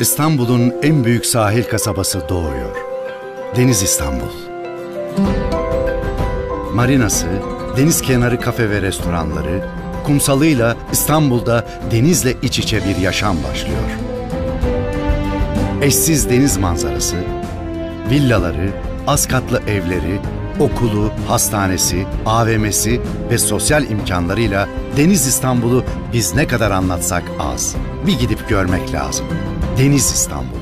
İstanbul'un en büyük sahil kasabası doğuyor. Deniz İstanbul. Marinası, deniz kenarı kafe ve restoranları, kumsalıyla İstanbul'da denizle iç içe bir yaşam başlıyor. Eşsiz deniz manzarası, villaları, az katlı evleri, okulu, hastanesi, AVM'si ve sosyal imkanlarıyla Deniz İstanbul'u biz ne kadar anlatsak az. Bir gidip görmek lazım. Deniz İstanbul.